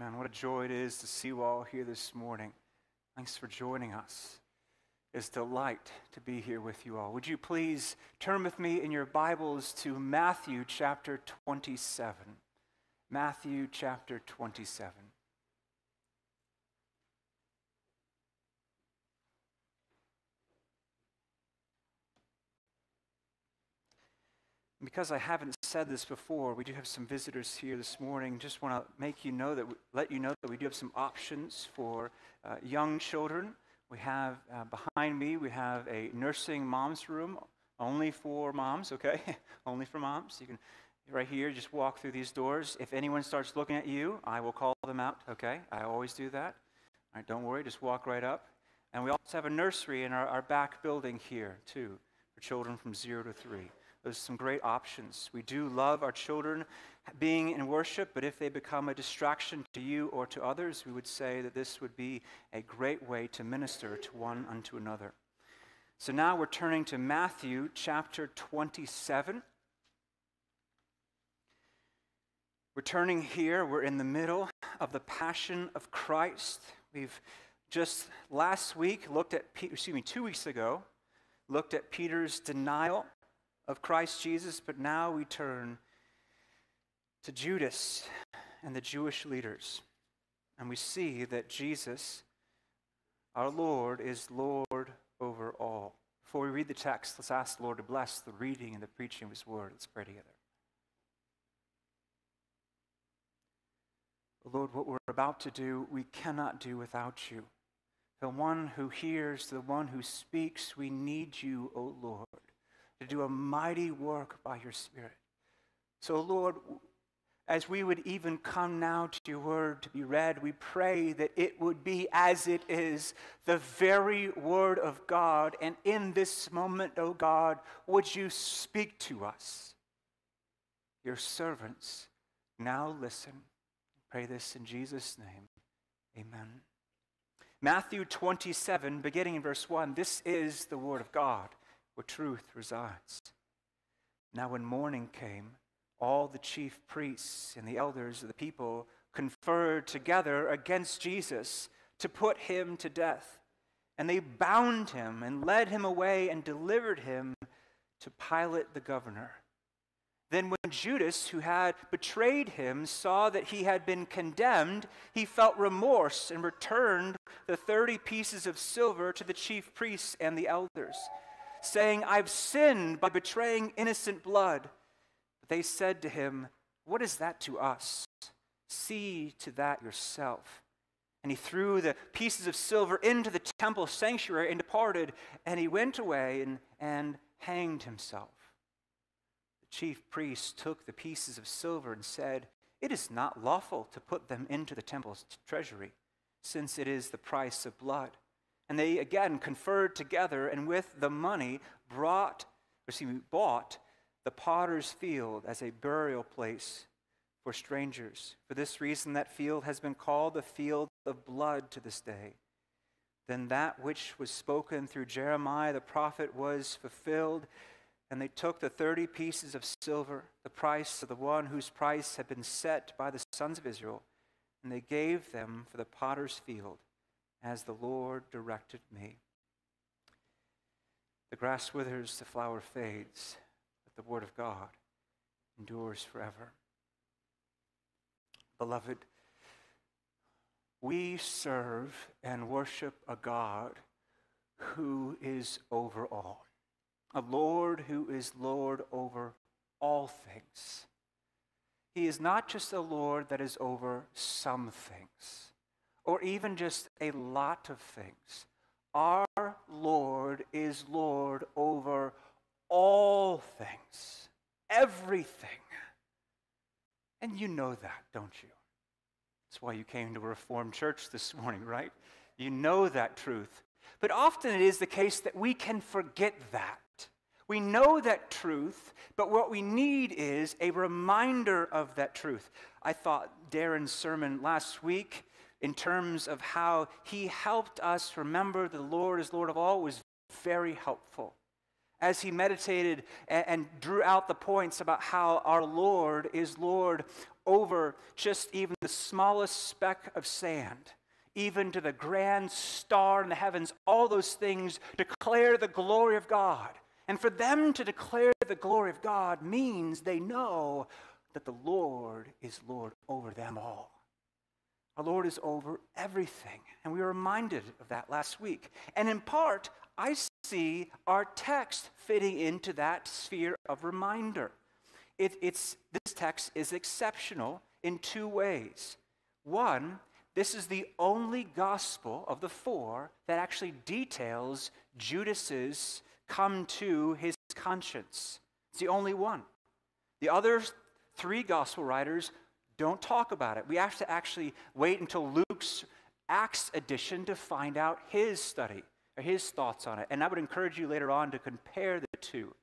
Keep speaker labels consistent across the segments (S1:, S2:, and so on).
S1: Amen. What a joy it is to see you all here this morning. Thanks for joining us. It's delight to be here with you all. Would you please turn with me in your Bibles to Matthew chapter 27? Matthew chapter 27. Because I haven't said this before, we do have some visitors here this morning. Just want to make you know that, let you know that we do have some options for uh, young children. We have uh, behind me, we have a nursing mom's room, only for moms, okay? only for moms. You can, right here, just walk through these doors. If anyone starts looking at you, I will call them out, okay? I always do that. All right, don't worry, just walk right up. And we also have a nursery in our, our back building here, too, for children from zero to three. Some great options. We do love our children being in worship, but if they become a distraction to you or to others, we would say that this would be a great way to minister to one unto another. So now we're turning to Matthew chapter 27. We're turning here, we're in the middle of the Passion of Christ. We've just last week looked at, excuse me, two weeks ago, looked at Peter's denial of Christ Jesus, but now we turn to Judas and the Jewish leaders. And we see that Jesus, our Lord, is Lord over all. Before we read the text, let's ask the Lord to bless the reading and the preaching of His word. Let's pray together. Lord, what we're about to do, we cannot do without you. The one who hears, the one who speaks, we need you, O Lord to do a mighty work by your Spirit. So, Lord, as we would even come now to your word to be read, we pray that it would be as it is, the very word of God. And in this moment, O oh God, would you speak to us? Your servants now listen. Pray this in Jesus' name. Amen. Matthew 27, beginning in verse 1, this is the word of God where truth resides. Now, when morning came, all the chief priests and the elders of the people conferred together against Jesus to put him to death. And they bound him and led him away and delivered him to Pilate the governor. Then, when Judas, who had betrayed him, saw that he had been condemned, he felt remorse and returned the thirty pieces of silver to the chief priests and the elders saying, I've sinned by betraying innocent blood. But they said to him, What is that to us? See to that yourself. And he threw the pieces of silver into the temple sanctuary and departed, and he went away and, and hanged himself. The chief priests took the pieces of silver and said, It is not lawful to put them into the temple's treasury, since it is the price of blood. And they again conferred together and with the money brought, or excuse me, bought the potter's field as a burial place for strangers. For this reason, that field has been called the field of blood to this day. Then that which was spoken through Jeremiah the prophet was fulfilled. And they took the thirty pieces of silver, the price of the one whose price had been set by the sons of Israel, and they gave them for the potter's field as the Lord directed me. The grass withers, the flower fades, but the word of God endures forever. Beloved, we serve and worship a God who is over all, a Lord who is Lord over all things. He is not just a Lord that is over some things or even just a lot of things. Our Lord is Lord over all things, everything. And you know that, don't you? That's why you came to a Reformed church this morning, right? You know that truth. But often it is the case that we can forget that. We know that truth, but what we need is a reminder of that truth. I thought Darren's sermon last week in terms of how he helped us remember the Lord as Lord of all was very helpful. as he meditated and, and, drew out the points about how our Lord is Lord over just even the smallest speck of sand, even to the grand star in the heavens, all those things declare the glory of God. And for them to declare the glory of God means they know that the Lord is Lord over them all. Our Lord is over everything. And we were reminded of that last week. And in part, I see our text fitting into that sphere of reminder. It, it's, this text is exceptional in two ways. One, this is the only gospel of the four that actually details Judas's come to his conscience. It's the only one. The other three gospel writers don't talk about it. We have to actually wait until Luke's Acts edition to find out his study or his thoughts on it. And I would encourage you later on to compare the two.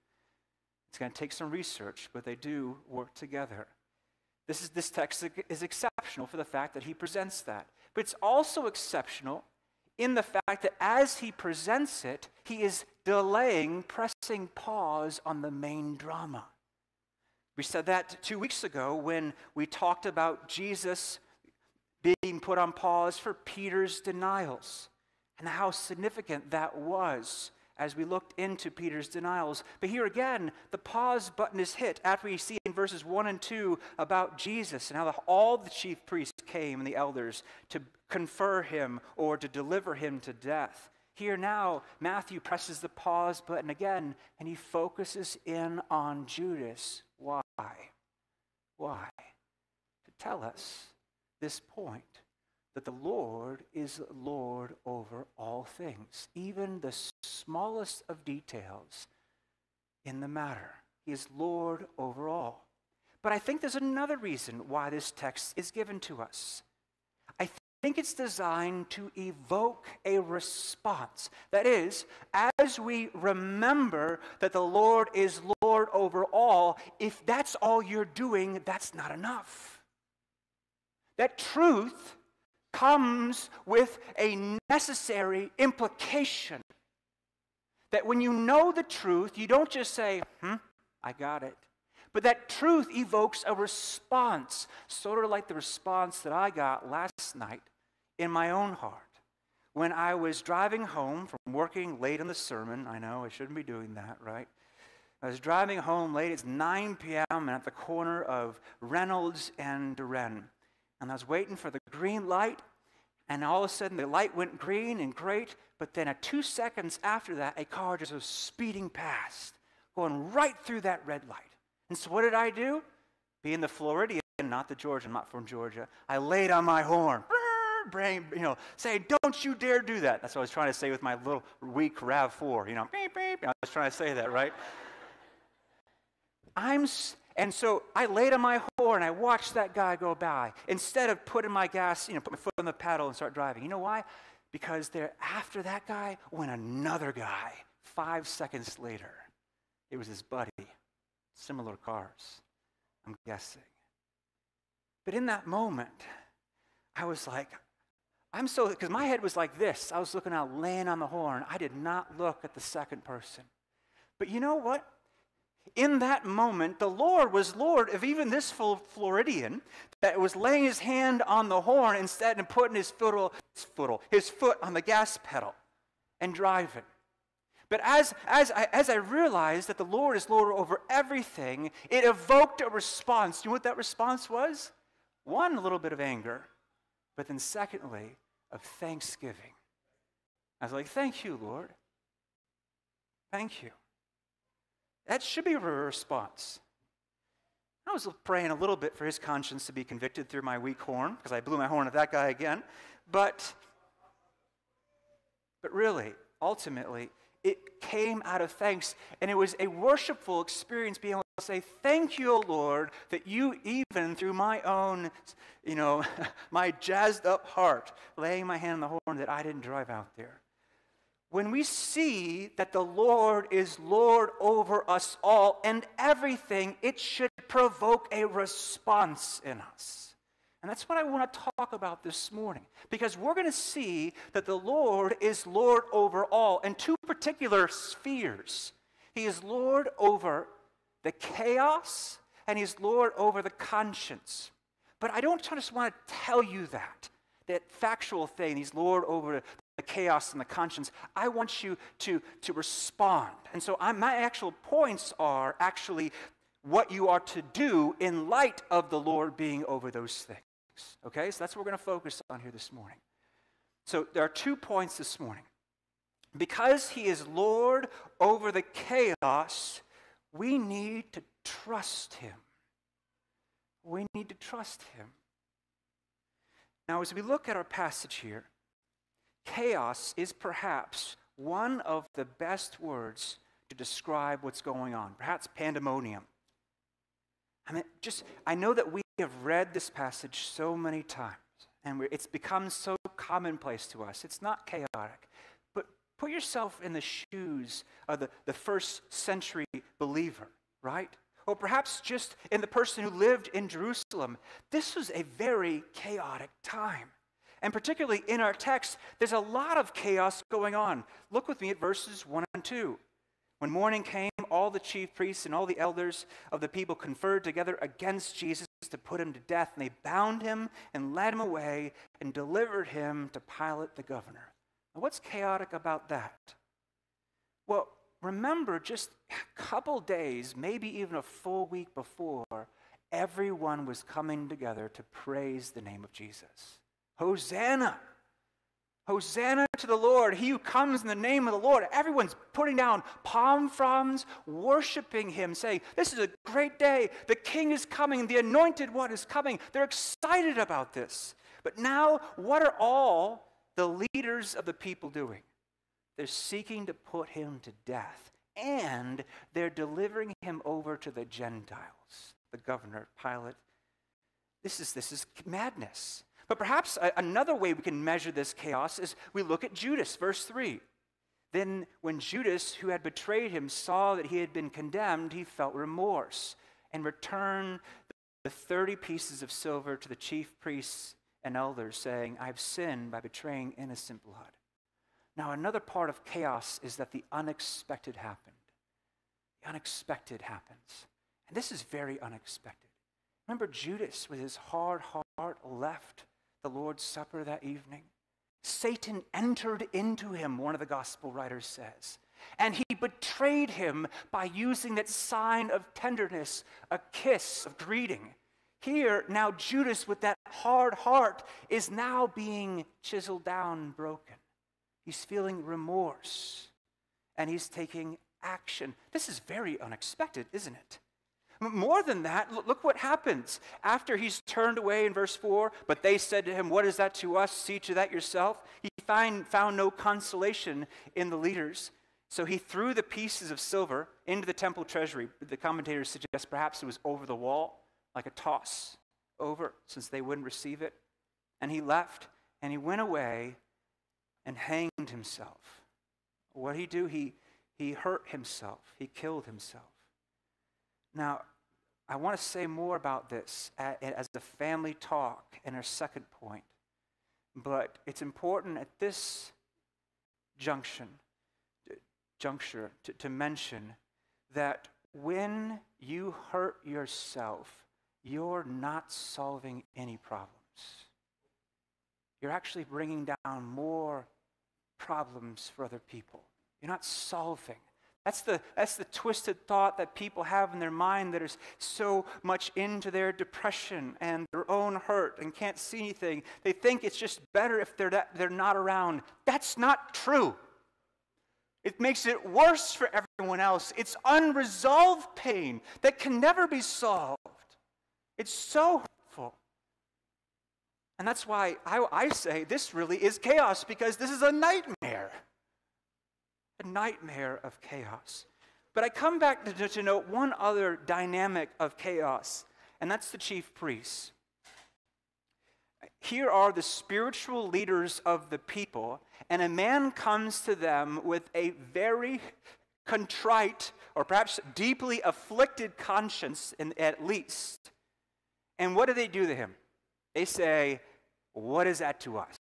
S1: It's going to take some research, but they do work together. This, is, this text is exceptional for the fact that he presents that. But it's also exceptional in the fact that as he presents it, he is delaying, pressing pause on the main drama. We said that two weeks ago when we talked about Jesus being put on pause for Peter's denials and how significant that was as we looked into Peter's denials. But here again, the pause button is hit after we see in verses 1 and 2 about Jesus and how all the chief priests came and the elders to confer him or to deliver him to death. Here now, Matthew presses the pause button again and he focuses in on Judas. Why? To tell us this point that the Lord is Lord over all things, even the smallest of details in the matter. He is Lord over all. But I think there's another reason why this text is given to us. Think it's designed to evoke a response. That is, as we remember that the Lord is Lord over all, if that's all you're doing, that's not enough. That truth comes with a necessary implication. That when you know the truth, you don't just say, hmm, I got it. But that truth evokes a response, sort of like the response that I got last night in my own heart. When I was driving home from working late in the sermon, I know I shouldn't be doing that, right? I was driving home late, it's 9 p.m., and at the corner of Reynolds and Duren. And I was waiting for the green light, and all of a sudden the light went green and great, but then at two seconds after that, a car just was speeding past, going right through that red light. And so what did I do? Being the Floridian, not the Georgian, not from Georgia, I laid on my horn. Brain, you know, saying, don't you dare do that. That's what I was trying to say with my little weak RAV4, you know, beep, beep. I was trying to say that, right? I'm, and so I laid on my horn, I watched that guy go by. Instead of putting my gas, you know, put my foot on the pedal and start driving. You know why? Because there, after that guy went another guy. Five seconds later, it was his buddy. Similar cars, I'm guessing. But in that moment, I was like, I'm so, because my head was like this. I was looking out, laying on the horn. I did not look at the second person. But you know what? in that moment, the Lord was Lord of even this Floridian that was laying his hand on the horn instead of putting his foot, his foot, his foot on the gas pedal and driving. But as, as, I, as I realized that the Lord is Lord over everything, it evoked a response. You know what that response was? One, a little bit of anger, but then secondly, of thanksgiving. I was like, Thank you, Lord. Thank you. That should be a response. I was praying a little bit for his conscience to be convicted through my weak horn, because I blew my horn at that guy again. But, but really, ultimately, it came out of thanks. And it was a worshipful experience being say, Thank you, Lord, that you, even through my own, you know, my jazzed up heart, laying my hand on the horn, that I didn't drive out there when we see that the Lord is Lord over us all and everything, it should provoke a response in us. And that's what I want to talk about this morning. Because we're going to see that the Lord is Lord over all in two particular spheres He is Lord over the chaos and He's Lord over the conscience. But I don't just want to tell you that, that factual thing, He's Lord over the chaos and the conscience. I want you to, to respond. And so I, my actual points are actually what you are to do in light of the Lord being over those things. Okay, so that's what we're going to focus on here this morning. So there are two points this morning. Because he is Lord over the chaos, we need to trust him. We need to trust him. Now, as we look at our passage here, chaos is perhaps one of the best words to describe what's going on, perhaps pandemonium. I mean, just, I know that we have read this passage so many times, and it's become so commonplace to us. It's not chaotic. Put yourself in the shoes of the, the first century believer, right? Or perhaps just in the person who lived in Jerusalem. This was a very chaotic time. And particularly in our text, there's a lot of chaos going on. Look with me at verses 1 and 2. When morning came, all the chief priests and all the elders of the people conferred together against Jesus to put him to death, and they bound him and led him away and delivered him to Pilate the governor. Now, what's chaotic about that? Well, remember just a couple days, maybe even a full week before, everyone was coming together to praise the name of Jesus. Hosanna! Hosanna to the Lord, he who comes in the name of the Lord. Everyone's putting down palm fronds, worshiping him, saying, This is a great day. The king is coming. The anointed one is coming. They're excited about this. But now, what are all the leaders of the people doing? They're seeking to put him to death, and they're delivering him over to the Gentiles, the governor, Pilate. This is, this is madness. But perhaps another way we can measure this chaos is we look at Judas, verse 3. Then, when Judas, who had betrayed him, saw that he had been condemned, he felt remorse and returned the 30 pieces of silver to the chief priests and elders, saying, I've sinned by betraying innocent blood. Now, another part of chaos is that the unexpected happened. The unexpected happens. And this is very unexpected. Remember, Judas, with his hard heart, left the Lord's Supper that evening? Satan entered into him, one of the gospel writers says. And he betrayed him by using that sign of tenderness, a kiss of greeting. Here, now Judas, with that hard heart, is now being chiseled down, broken. He's feeling remorse and he's taking action. This is very unexpected, isn't it? More than that, look what happens. After he's turned away in verse 4, but they said to him, What is that to us? See to that yourself. He find, found no consolation in the leaders. So he threw the pieces of silver into the temple treasury. The commentators suggest perhaps it was over the wall, like a toss over, since they wouldn't receive it. And he left and he went away and hanged himself. What did he do? He, he hurt himself, he killed himself. Now, I want to say more about this as a family talk in our second point. But it's important at this junction, juncture to, to mention that when you hurt yourself, you're not solving any problems. You're actually bringing down more problems for other people. You're not solving. That's the, that's the twisted thought that people have in their mind that is so much into their depression and their own hurt and can't see anything. They think it's just better if they're, that, they're not around. That's not true. It makes it worse for everyone else. It's unresolved pain that can never be solved. It's so hurtful. And that's why I, I say this really is chaos because this is a nightmare a nightmare of chaos. But I come back to, to note one other dynamic of chaos, and that's the chief priests. Here are the spiritual leaders of the people, and a man comes to them with a very contrite or perhaps deeply afflicted conscience, in, at least. And what do they do to him? They say, What is that to us?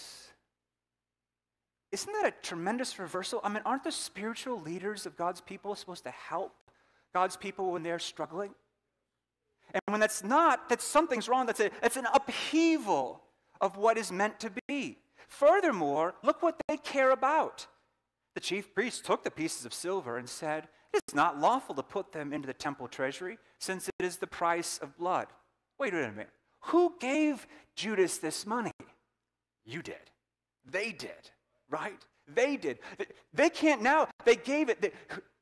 S1: isn't that a tremendous reversal? I mean, aren't the spiritual leaders of God's people supposed to help God's people when they're struggling? And when that's not, that something's wrong. That's, a, that's an upheaval of what is meant to be. Furthermore, look what they care about. The chief priests took the pieces of silver and said, It is not lawful to put them into the temple treasury, since it is the price of blood. Wait a minute. Who gave Judas this money? You did. They did, right? They did. They can't now, they gave it.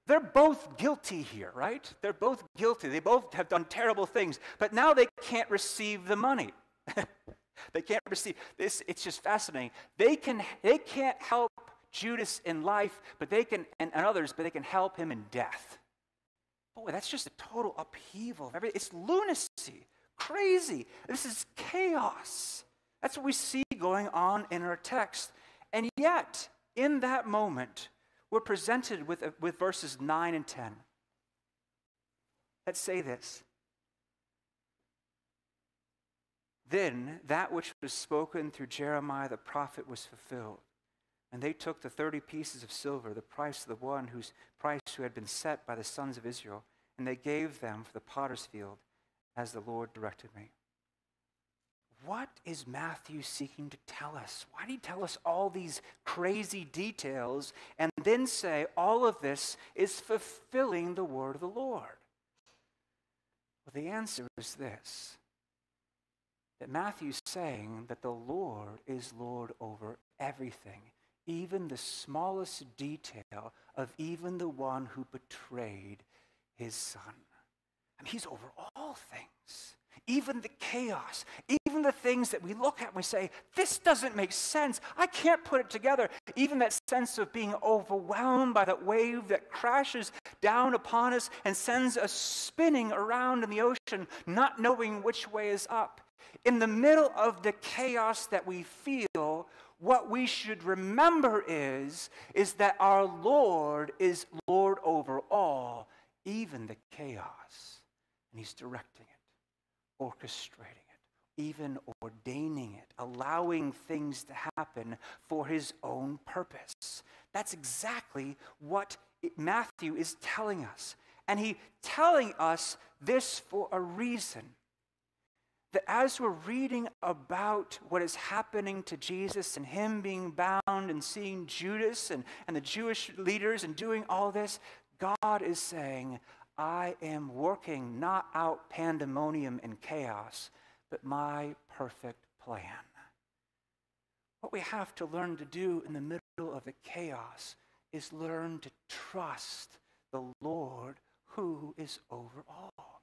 S1: They're both guilty here, right? They're both guilty. They both have done terrible things, but now they can't receive the money. they can't receive this. It's just fascinating. They can they can't help Judas in life, but they can and, and others, but they can help him in death. Boy, that's just a total upheaval of everything. It's lunacy, crazy. This is chaos. That's what we see going on in our text. And yet, in that moment, we're presented with, uh, with verses 9 and 10 that say this. Then that which was spoken through Jeremiah the prophet was fulfilled. And they took the 30 pieces of silver, the price of the one whose price who had been set by the sons of Israel, and they gave them for the potter's field as the Lord directed me. What is Matthew seeking to tell us? Why did he tell us all these crazy details and then say all of this is fulfilling the word of the Lord? Well, the answer is this that Matthew's saying that the Lord is Lord over everything, even the smallest detail of even the one who betrayed his son. He's over all things even the chaos, even the things that we look at and we say, this doesn't make sense. I can't put it together. Even that sense of being overwhelmed by that wave that crashes down upon us and sends us spinning around in the ocean, not knowing which way is up. In the middle of the chaos that we feel, what we should remember is, is that our Lord is Lord over all, even the chaos. And He's directing it orchestrating it, even ordaining it, allowing things to happen for his own purpose. That's exactly what Matthew is telling us. And he telling us this for a reason. That as we're reading about what is happening to Jesus and him being bound and seeing Judas and, and the Jewish leaders and doing all this, God is saying, I am working not out pandemonium and chaos, but my perfect plan. What we have to learn to do in the middle of the chaos is learn to trust the Lord who is over all.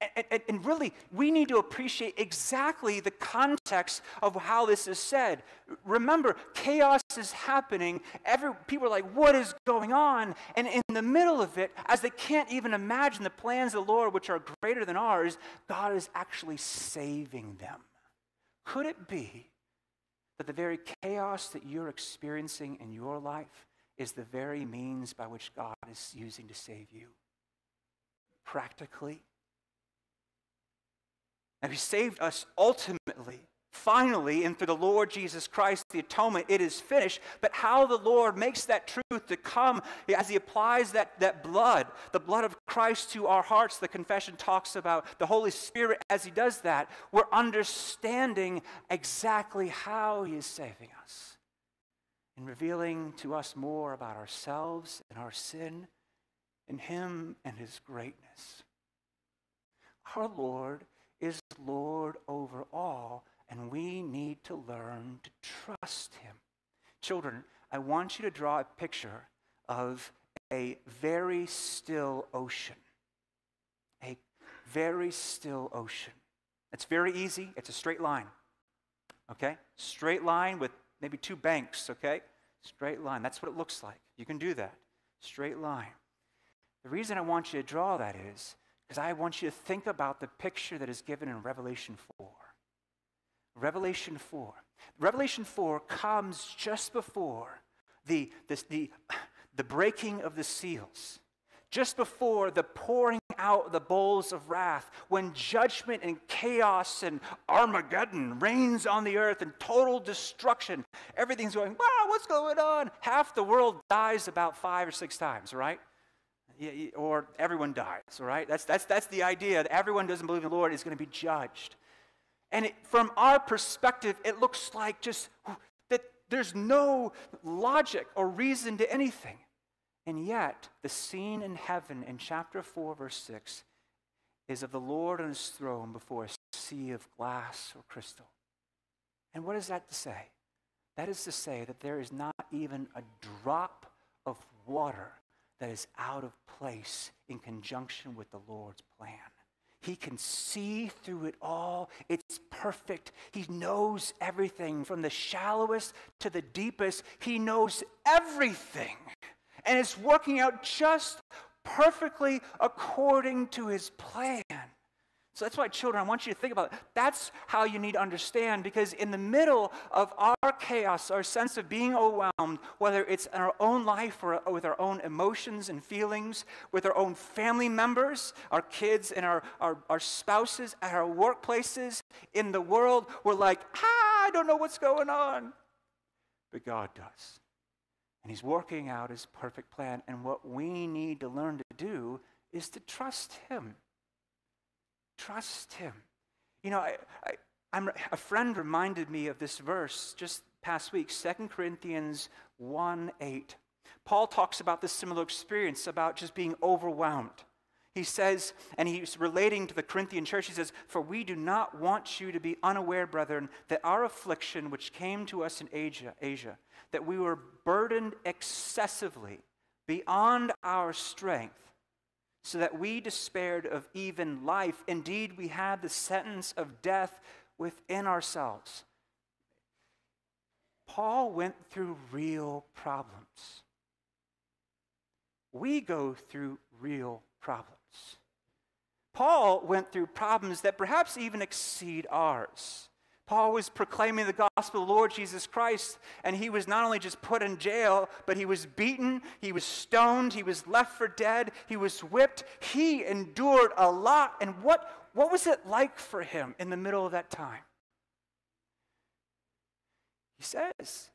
S1: And, and, and, really, we need to appreciate exactly the context of how this is said. Remember, chaos is happening. Every, people are like, what is going on? And in the middle of it, as they can't even imagine the plans of the Lord, which are greater than ours, God is actually saving them. Could it be that the very chaos that you're experiencing in your life is the very means by which God is using to save you? Practically, and He saved us ultimately, finally, and through the Lord Jesus Christ, the atonement, it is finished. But how the Lord makes that truth to come as He applies that, that blood, the blood of Christ to our hearts, the confession talks about the Holy Spirit as He does that, we're understanding exactly how He is saving us and revealing to us more about ourselves and our sin and Him and His greatness. Our Lord Lord over all, and we need to learn to trust Him. Children, I want you to draw a picture of a very still ocean. A very still ocean. It's very easy, it's a straight line. Okay? Straight line with maybe two banks, okay? Straight line. That's what it looks like. You can do that. Straight line. The reason I want you to draw that is because I want you to think about the picture that is given in Revelation 4. Revelation 4. Revelation 4 comes just before the, the, the, the breaking of the seals, just before the pouring out the bowls of wrath, when judgment and chaos and Armageddon reigns on the earth and total destruction. Everything's going, wow, what's going on? Half the world dies about five or six times, right? Or everyone dies, right? That's, that's, that's the idea that everyone doesn't believe in the Lord is going to be judged. And it, from our perspective, it looks like just that there's no logic or reason to anything. And yet, the scene in heaven in chapter 4, verse 6 is of the Lord on his throne before a sea of glass or crystal. And what is that to say? That is to say that there is not even a drop of water that is out of place in conjunction with the Lord's plan. He can see through it all. It's perfect. He knows everything from the shallowest to the deepest. He knows everything. And it's working out just perfectly according to his plan. So that's why, children, I want you to think about it. That's how you need to understand because in the middle of our chaos, our sense of being overwhelmed, whether it's in our own life or with our own emotions and feelings, with our own family members, our kids and our, our, our spouses, at our workplaces, in the world, we're like, ah, I don't know what's going on. But God does. And He's working out His perfect plan. And what we need to learn to do is to trust Him. Trust Him. You know, I, I, I'm, a friend reminded me of this verse just past week, 2 Corinthians 1 8. Paul talks about this similar experience about just being overwhelmed. He says, and he's relating to the Corinthian church, he says, For we do not want you to be unaware, brethren, that our affliction which came to us in Asia, Asia that we were burdened excessively beyond our strength, so that we despaired of even life. Indeed, we had the sentence of death within ourselves. Paul went through real problems. We go through real problems. Paul went through problems that perhaps even exceed ours. Paul was proclaiming the gospel of the Lord Jesus Christ, and he was not only just put in jail, but he was beaten, he was stoned, he was left for dead, he was whipped. He endured a lot. And what, what was it like for him in the middle of that time? He says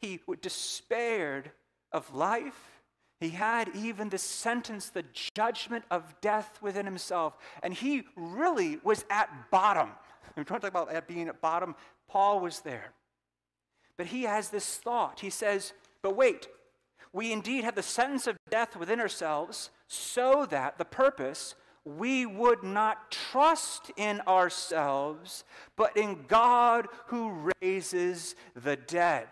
S1: he despaired of life. He had even the sentence, the judgment of death within himself. And he really was at bottom. We're trying to talk about that being at bottom. Paul was there. But he has this thought. He says, But wait, we indeed have the sentence of death within ourselves, so that the purpose we would not trust in ourselves, but in God who raises the dead.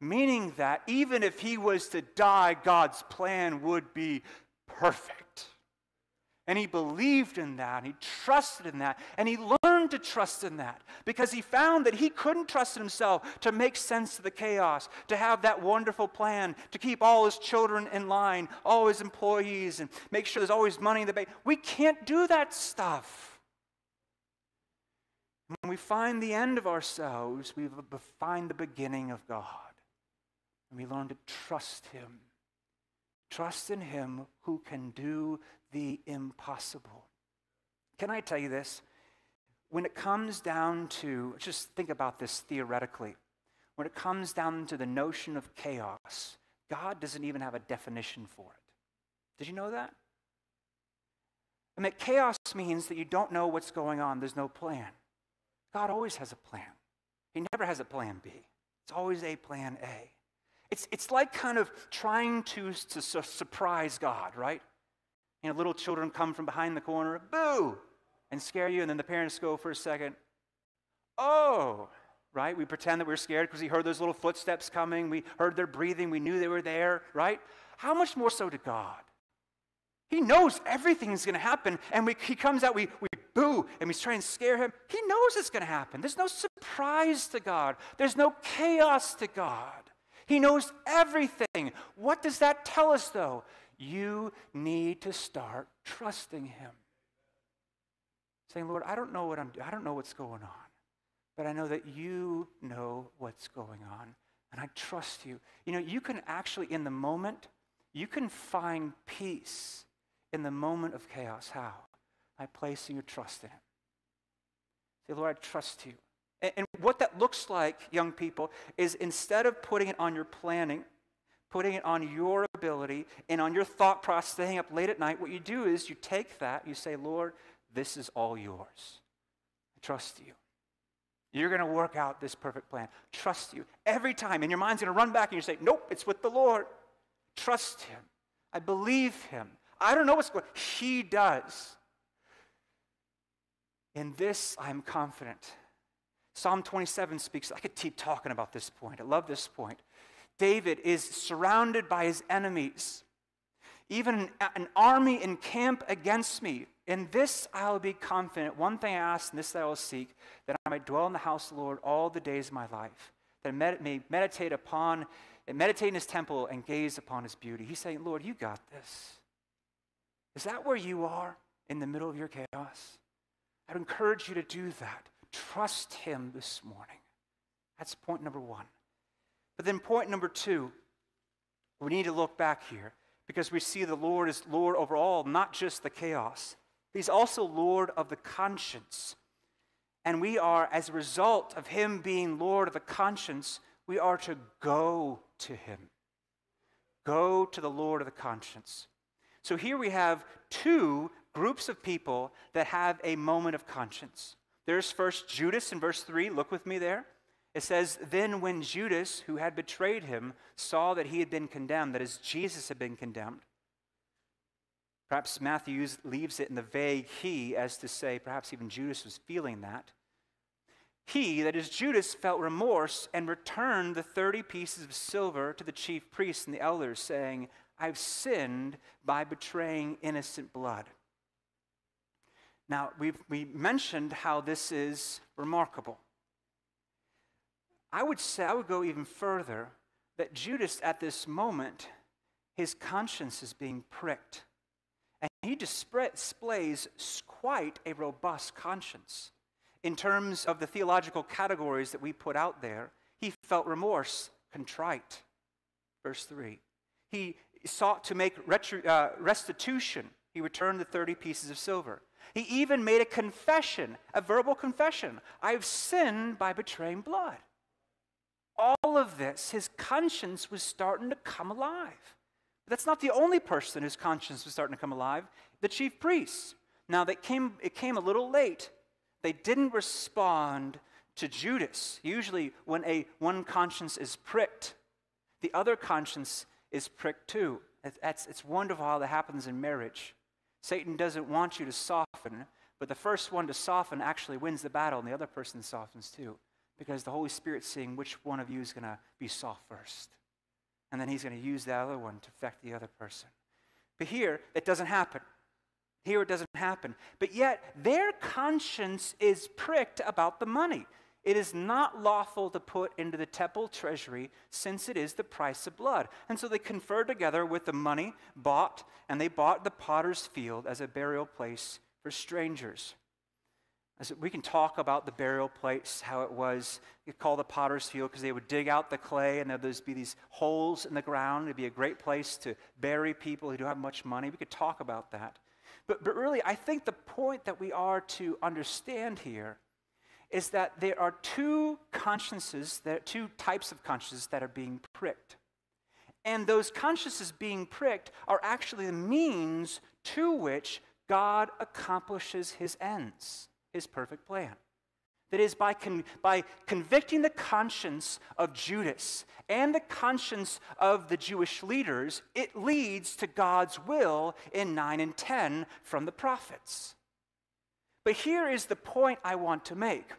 S1: Meaning that even if he was to die, God's plan would be perfect. And he believed in that, and he trusted in that, and he learned to trust in that because he found that he couldn't trust himself to make sense of the chaos, to have that wonderful plan, to keep all his children in line, all his employees, and make sure there's always money in the bank. We can't do that stuff. When we find the end of ourselves, we find the beginning of God. And we learn to trust him. Trust in him who can do the impossible. Can I tell you this? When it comes down to, just think about this theoretically. When it comes down to the notion of chaos, God doesn't even have a definition for it. Did you know that? I mean, chaos means that you don't know what's going on, there's no plan. God always has a plan, He never has a plan B. It's always a plan A. It's, it's like kind of trying to, to surprise God, right? You know, little children come from behind the corner, boo, and scare you, and then the parents go for a second, oh, right? We pretend that we're scared because we heard those little footsteps coming, we heard their breathing, we knew they were there, right? How much more so to God? He knows everything is going to happen, and we, he comes out, we, we boo, and we try and scare him. He knows it's going to happen. There's no surprise to God, there's no chaos to God. He knows everything. What does that tell us, though? You need to start trusting Him. Saying, Lord, I don't know what I'm I don't know what's going on, but I know that you know what's going on, and I trust you. You know, you can actually, in the moment, you can find peace in the moment of chaos. How? By placing your trust in Him. Say, Lord, I trust you. And, and what that looks like, young people, is instead of putting it on your planning, putting it on your ability and on your thought process, staying up late at night, what you do is you take that, you say, Lord, this is all yours. I trust you. You're going to work out this perfect plan. Trust you. Every time. And your mind's going to run back and you say, Nope, it's with the Lord. Trust Him. I believe Him. I don't know what's going on. He does. In this, I'm confident. Psalm 27 speaks, I could keep talking about this point. I love this point. David is surrounded by his enemies. Even an, army encamp against me. In this I will be confident. One thing I ask, and this I will seek, that I might dwell in the house of the Lord all the days of my life, that I may meditate upon, meditate in his temple and gaze upon his beauty. He's saying, Lord, you got this. Is that where you are in the middle of your chaos? I'd encourage you to do that. Trust Him this morning. That's point number one. But then, point number two, we need to look back here because we see the Lord is Lord over all, not just the chaos. He's also Lord of the conscience. And we are, as a result of Him being Lord of the conscience, we are to go to Him. Go to the Lord of the conscience. So here we have two groups of people that have a moment of conscience. There's first Judas in verse 3. Look with me there. It says, Then when Judas, who had betrayed him, saw that he had been condemned, that is, Jesus had been condemned, perhaps Matthew leaves it in the vague he as to say, perhaps even Judas was feeling that. He, that is Judas, felt remorse and returned the 30 pieces of silver to the chief priests and the elders, saying, I've sinned by betraying innocent blood. Now, we've we mentioned how this is remarkable. I would say, I would go even further that Judas, at this moment, his conscience is being pricked. He displays quite a robust conscience. In terms of the theological categories that we put out there, he felt remorse, contrite. Verse 3. He sought to make uh, restitution. He returned the 30 pieces of silver. He even made a confession, a verbal confession. I've sinned by betraying blood. All of this, his conscience was starting to come alive. That's not the only person whose conscience was starting to come alive. The chief priests. Now, came, it came a little late. They didn't respond to Judas. Usually, when a one conscience is pricked, the other conscience is pricked too. It's, it's wonderful how that happens in marriage. Satan doesn't want you to soften, but the first one to soften actually wins the battle, and the other person softens too. Because the Holy Spirit's seeing which one of you is going to be soft first. And then he's going to use the other one to affect the other person. But here, it doesn't happen. Here, it doesn't happen. But yet, their conscience is pricked about the money. It is not lawful to put into the temple treasury since it is the price of blood. And so they conferred together with the money bought, and they bought the potter's field as a burial place for strangers. We can talk about the burial place, how it was called the potter's field because they would dig out the clay and there'd be these holes in the ground. It'd be a great place to bury people who don't have much money. We could talk about that. But, but really, I think the point that we are to understand here is that there are two consciences, there are two types of consciences that are being pricked. And those consciences being pricked are actually the means to which God accomplishes his ends, his perfect plan. That is, by, con- by convicting the conscience of Judas and the conscience of the Jewish leaders, it leads to God's will in 9 and 10 from the prophets. But here is the point I want to make.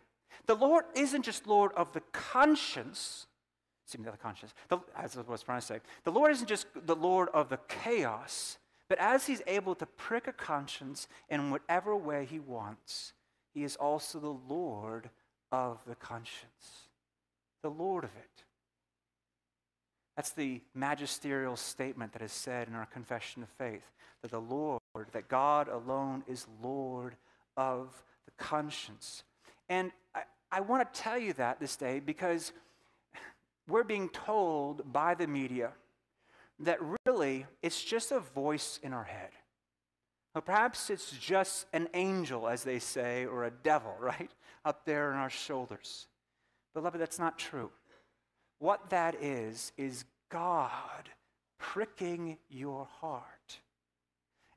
S1: The Lord isn't just Lord of the conscience, see me the conscience, the, as I was trying to say. The Lord isn't just the Lord of the chaos, but as He's able to prick a conscience in whatever way He wants, He is also the Lord of the conscience, the Lord of it. That's the magisterial statement that is said in our confession of faith that the Lord, that God alone is Lord of the conscience. And I, I want to tell you that this day because we're being told by the media that really it's just a voice in our head. Well, perhaps it's just an angel, as they say, or a devil, right? Up there on our shoulders. Beloved, that's not true. What that is, is God pricking your heart.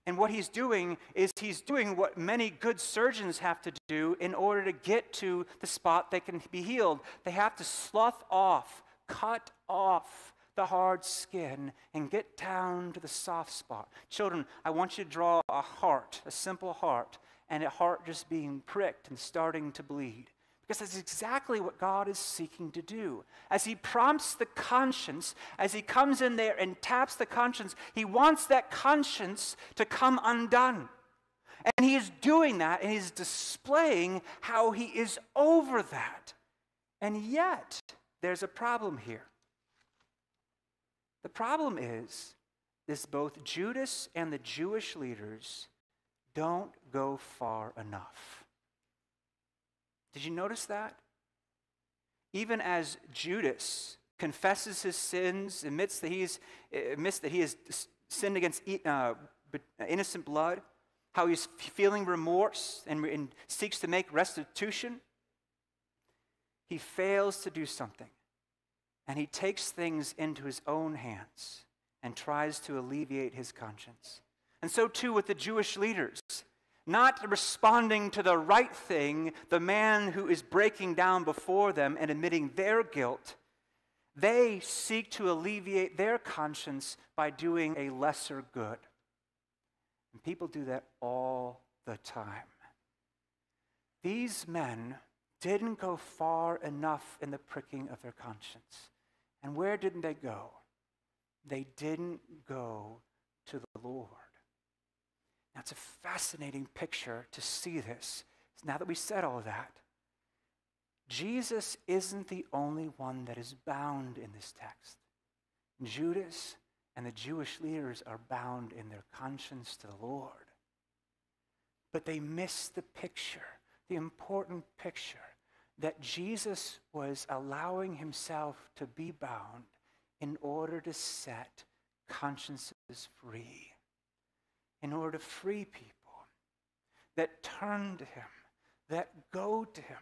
S1: And what he's doing is he's doing what many good surgeons have to do in order to get to the spot they can be healed. They have to slough off, cut off the hard skin and get down to the soft spot. Children, I want you to draw a heart, a simple heart, and a heart just being pricked and starting to bleed. Because that's exactly what God is seeking to do. As He prompts the conscience, as He comes in there and taps the conscience, He wants that conscience to come undone. And He is doing that and He's displaying how He is over that. And yet, there's a problem here. The problem is, is both Judas and the Jewish leaders don't go far enough. Did you notice that? Even as Judas confesses his sins, admits that, he's, admits that he has sinned against uh, innocent blood, how he's feeling remorse and, and seeks to make restitution, he fails to do something and he takes things into his own hands and tries to alleviate his conscience. And so too with the Jewish leaders. Not responding to the right thing, the man who is breaking down before them and admitting their guilt, they seek to alleviate their conscience by doing a lesser good. And people do that all the time. These men didn't go far enough in the pricking of their conscience. And where didn't they go? They didn't go to the Lord. Now, it's a fascinating picture to see this. Now that we said all that, Jesus isn't the only one that is bound in this text. Judas and the Jewish leaders are bound in their conscience to the Lord. But they miss the picture, the important picture that Jesus was allowing himself to be bound in order to set consciences free, in order to free people that turn to him, that go to him.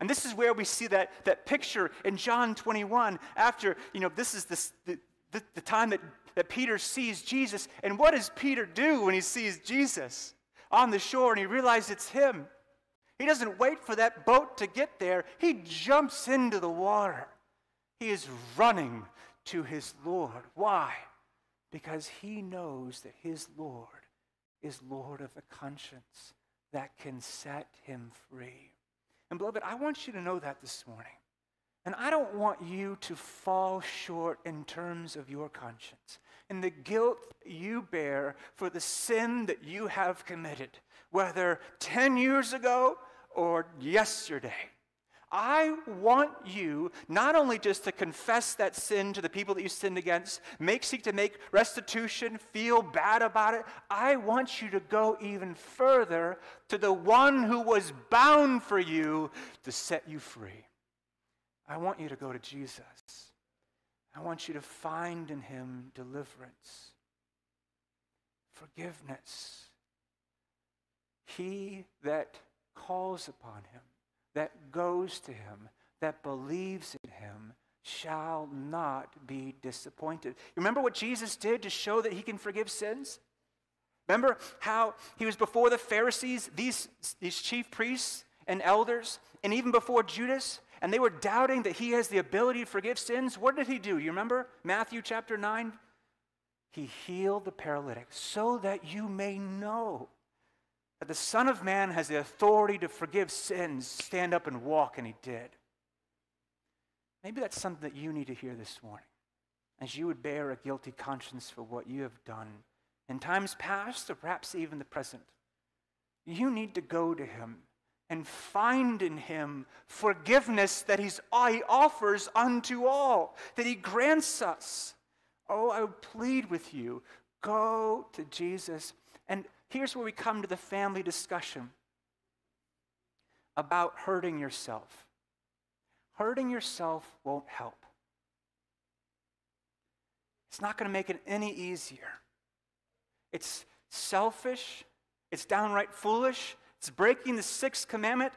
S1: And this is where we see that, that picture in John 21 after, you know, this is this, the, the, the time that, that Peter sees Jesus. And what does Peter do when he sees Jesus on the shore and he realizes it's him? He doesn't wait for that boat to get there, he jumps into the water. He is running to his Lord. Why? Because he knows that his Lord is Lord of the conscience that can set him free. And beloved, I want you to know that this morning. And I don't want you to fall short in terms of your conscience and the guilt you bear for the sin that you have committed whether 10 years ago or yesterday. I want you not only just to confess that sin to the people that you sinned against, make seek to make restitution, feel bad about it. I want you to go even further to the one who was bound for you to set you free. I want you to go to Jesus. I want you to find in him deliverance, forgiveness he that calls upon him, that goes to him, that believes in him, shall not be disappointed. Remember what Jesus did to show that he can forgive sins? Remember how he was before the Pharisees, these, these chief priests and elders, and even before Judas, and they were doubting that he has the ability to forgive sins? What did he do? You remember Matthew chapter 9? He healed the paralytic so that you may know that the Son of Man has the authority to forgive sins, stand up and walk, and he did. Maybe that's something that you need to hear this morning, as you would bear a guilty conscience for what you have done in times past, or perhaps even the present. You need to go to him and find in him forgiveness that he's, uh, he offers unto all, that he grants us. Oh, I plead with you go to Jesus. And here's where we come to the family discussion about hurting yourself. Hurting yourself won't help. It's not going to make it any easier. It's selfish It's downright foolish. It's breaking the sixth commandment.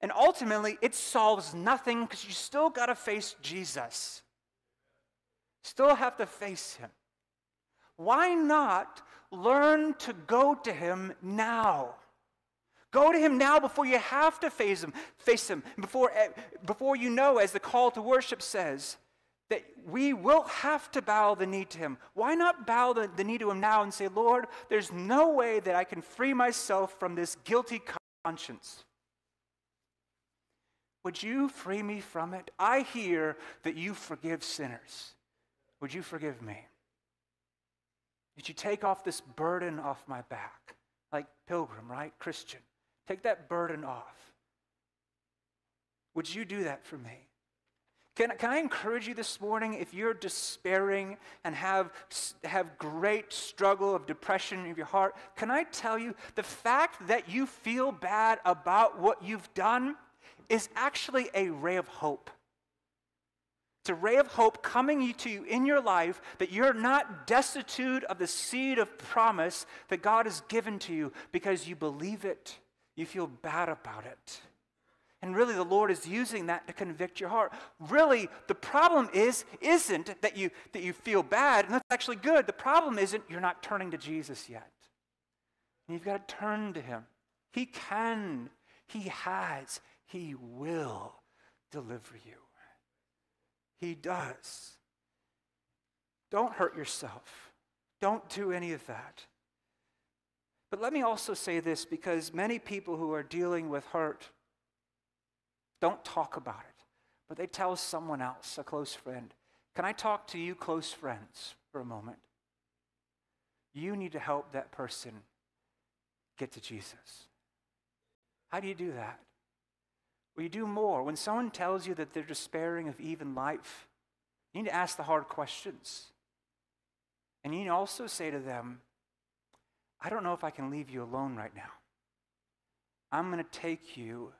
S1: And ultimately, it solves nothing because you still got to face Jesus. Still have to face him. Why not learn to go to him now? Go to him now before you have to face him, face him, before, eh, before you know, as the call to worship says, that we will have to bow the knee to him. Why not bow the, the knee to him now and say, Lord, there's no way that I can free myself from this guilty conscience. Would you free me from it? I hear that you forgive sinners. Would you forgive me? Would you take off this burden off my back? Like pilgrim, right? Christian. Take that burden off. Would you do that for me? Can, can I encourage you this morning if you're despairing and have, have great struggle of depression in your heart? Can I tell you the fact that you feel bad about what you've done is actually a ray of hope. It's a ray of hope coming to you in your life that you're not destitute of the seed of promise that God has given to you because you believe it. You feel bad about it. And really, the Lord is using that to convict your heart. Really, the problem is, isn't that you, that you feel bad, and that's actually good. The problem isn't you're not turning to Jesus yet. And you've got to turn to Him. He can, He has, He will deliver you. He does. Don't hurt yourself. Don't do any of that. But let me also say this because many people who are dealing with hurt don't talk about it, but they tell someone else, a close friend. Can I talk to you, close friends, for a moment? You need to help that person get to Jesus. How do you do that? Well, you do more. When someone tells you that they're despairing of even life, you need to ask the hard questions. And you need to also say to them, I don't know if I can leave you alone right now. I'm going to take you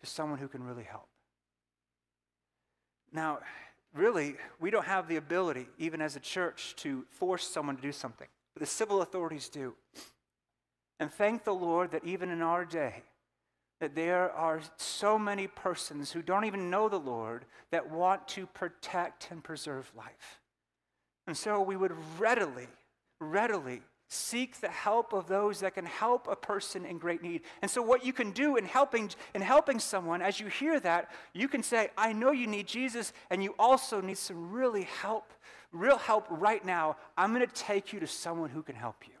S1: to someone who can really help. Now, really, we don't have the ability, even as a church, to force someone to do something, but the civil authorities do. And thank the Lord that even in our day, that there are so many persons who don't even know the Lord that want to protect and preserve life. And so we would readily, readily seek the help of those that can help a person in great need. And so what you can do in helping in helping someone as you hear that, you can say, "I know you need Jesus and you also need some really help, real help right now. I'm going to take you to someone who can help you."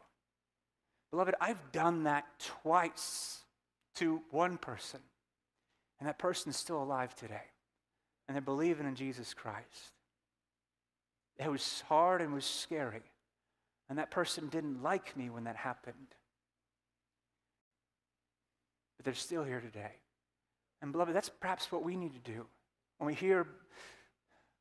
S1: Beloved, I've done that twice to one person. And that person is still alive today. And they're believing in Jesus Christ. It was hard and was scary. And that person didn't like me when that happened. But they're still here today. And beloved, that's perhaps what we need to do. When we hear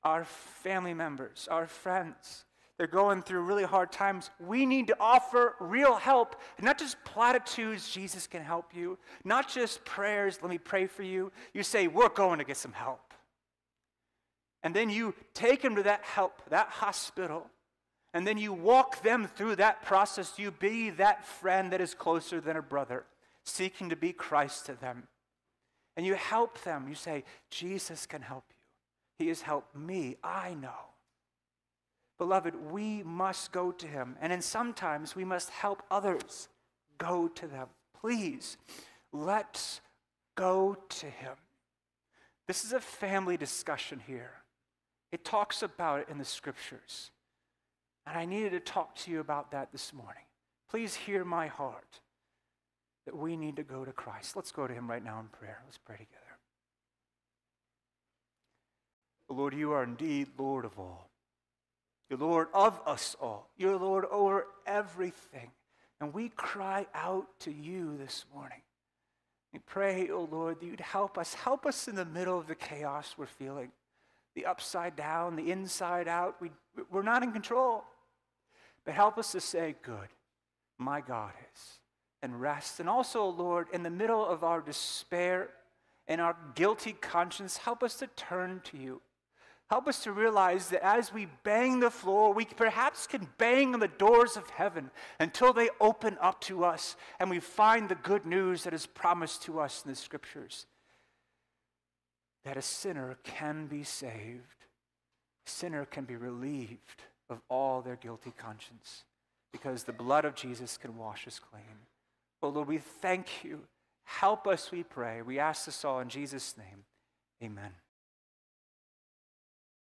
S1: our family members, our friends, they're going through really hard times, we need to offer real help. Not just platitudes, Jesus can help you. Not just prayers, let me pray for you. You say, we're going to get some help. And then you take them to that help, that hospital, and then you walk them through that process. You be that friend that is closer than a brother, seeking to be Christ to them. And you help them. You say, Jesus can help you. He has helped me. I know. Beloved, we must go to him. And sometimes we must help others go to them. Please, let's go to him. This is a family discussion here. It talks about it in the scriptures. And I needed to talk to you about that this morning. Please hear my heart that we need to go to Christ. Let's go to him right now in prayer. Let's pray together. Lord, you are indeed Lord of all. You're Lord of us all. You're Lord over everything. And we cry out to you this morning. We pray, oh Lord, that you'd help us. Help us in the middle of the chaos we're feeling the upside down, the inside out. We, we're not in control. But help us to say, Good, my God is, and rest. And also, Lord, in the middle of our despair and our guilty conscience, help us to turn to you Help us to realize that as we bang the floor, we perhaps can bang on the doors of heaven until they open up to us and we find the good news that is promised to us in the scriptures. That a sinner can be saved, a sinner can be relieved of all their guilty conscience because the blood of Jesus can wash us clean. Oh Lord, we thank you. Help us, we pray. We ask this all in Jesus' name. Amen.